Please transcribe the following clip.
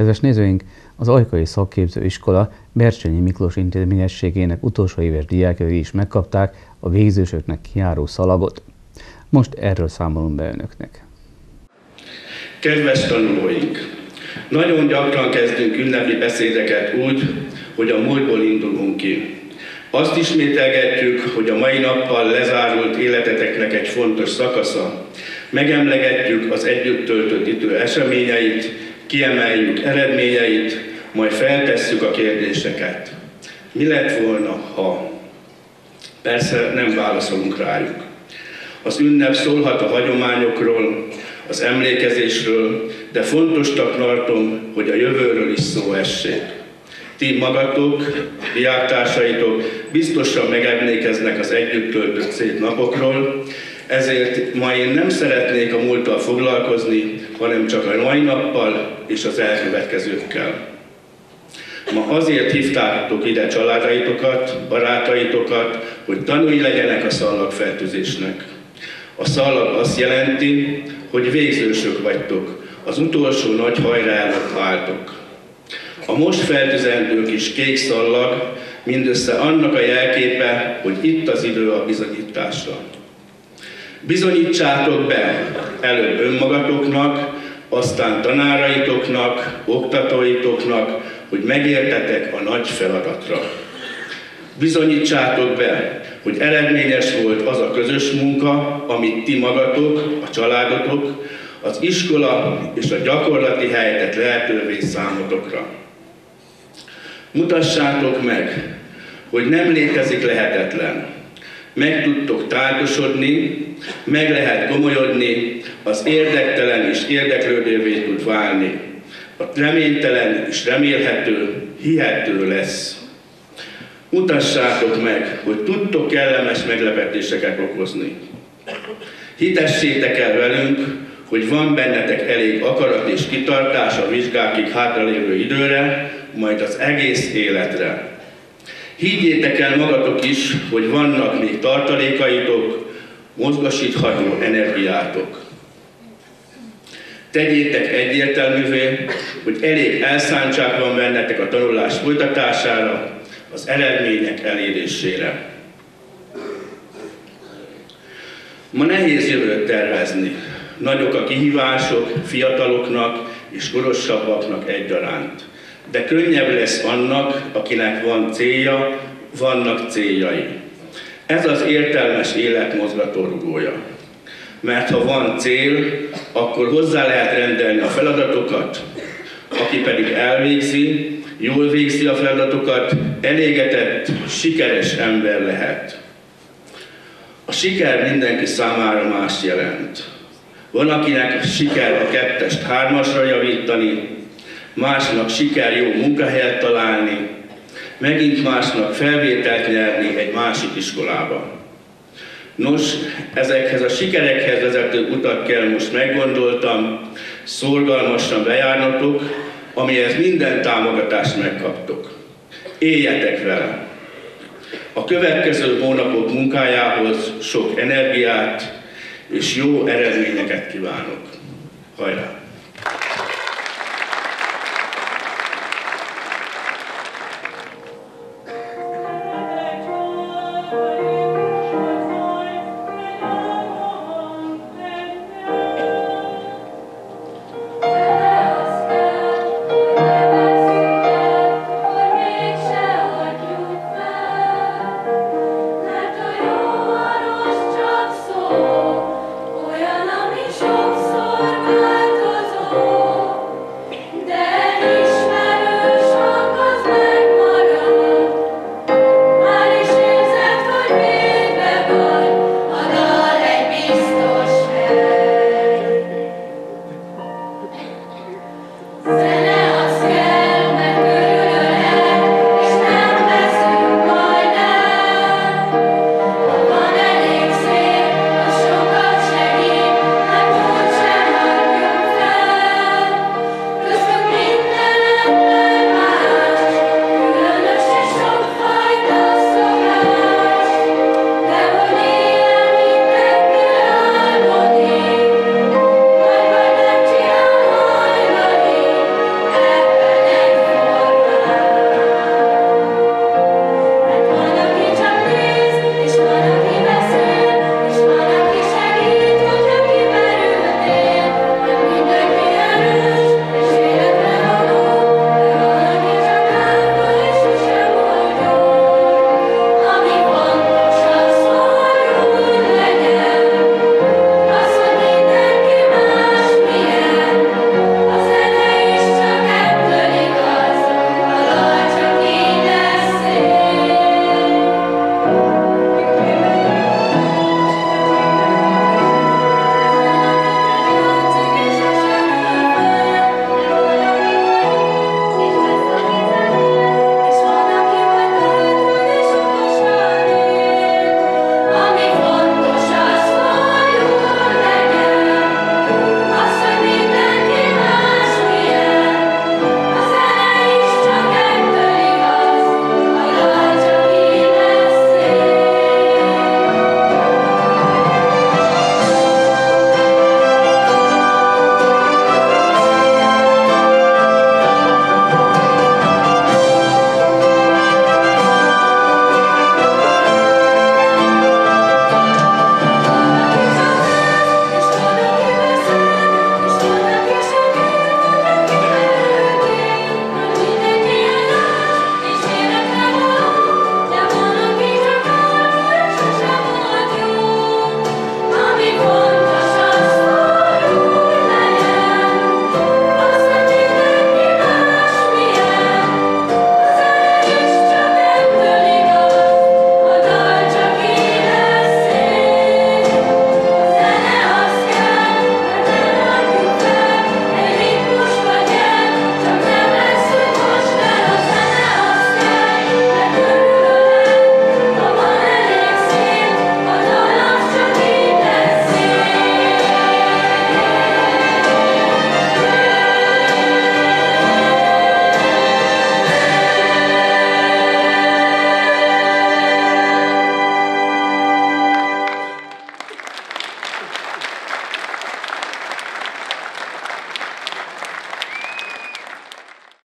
Kedves nézőink, az Ajkai Szakképző Iskola Bercsényi Miklós intézményességének utolsó éves diákjai is megkapták a végzősöknek kiáró szalagot. Most erről számolunk be önöknek. Kedves tanulóink! Nagyon gyakran kezdünk ünnepi beszédeket úgy, hogy a múltból indulunk ki. Azt ismételgetjük, hogy a mai nappal lezárult életeteknek egy fontos szakasza. Megemlegetjük az együtt töltött idő eseményeit, kiemeljük eredményeit, majd feltesszük a kérdéseket. Mi lett volna, ha? Persze nem válaszolunk rájuk. Az ünnep szólhat a hagyományokról, az emlékezésről, de fontosnak tartom, hogy a jövőről is szó essék. Ti magatok, diáktársaitok biztosan megemlékeznek az együtt töltött szép napokról, ezért ma én nem szeretnék a múlttal foglalkozni, hanem csak a mai nappal és az elkövetkezőkkel. Ma azért hívtátok ide családaitokat, barátaitokat, hogy tanulj legyenek a szallagfertőzésnek. A szallag azt jelenti, hogy végzősök vagytok, az utolsó nagy hajrá álltok. A most feltüzendő kis kék szallag mindössze annak a jelképe, hogy itt az idő a bizonyításra. Bizonyítsátok be előbb önmagatoknak, aztán tanáraitoknak, oktatóitoknak, hogy megértetek a nagy feladatra. Bizonyítsátok be, hogy eredményes volt az a közös munka, amit ti magatok, a családotok, az iskola és a gyakorlati helyet lehetővé számotokra. Mutassátok meg, hogy nem létezik lehetetlen. Meg tudtok táltosodni, meg lehet komolyodni, az érdektelen és érdeklődővé tud válni. A reménytelen és remélhető, hihető lesz. Mutassátok meg, hogy tudtok kellemes meglepetéseket okozni. Hitessétek el velünk, hogy van bennetek elég akarat és kitartás a vizsgákig hátralévő időre, majd az egész életre. Higgyétek el magatok is, hogy vannak még tartalékaitok, mozgasítható energiátok. Tegyétek egyértelművé, hogy elég elszántság van bennetek a tanulás folytatására, az eredmények elérésére. Ma nehéz jövőt tervezni. Nagyok a kihívások fiataloknak és korosabbaknak egyaránt. De könnyebb lesz annak, akinek van célja, vannak céljai. Ez az értelmes élet mozgatórugója. Mert ha van cél, akkor hozzá lehet rendelni a feladatokat, aki pedig elvégzi, jól végzi a feladatokat, elégedett, sikeres ember lehet. A siker mindenki számára más jelent. Van, akinek siker a kettest hármasra javítani, másnak siker jó munkahelyet találni, megint másnak felvételt nyerni egy másik iskolába. Nos, ezekhez a sikerekhez vezető utat kell most meggondoltam, szorgalmasan bejárnatok, amihez minden támogatást megkaptok. Éljetek vele! A következő hónapok munkájához sok energiát és jó eredményeket kívánok. Hajrá!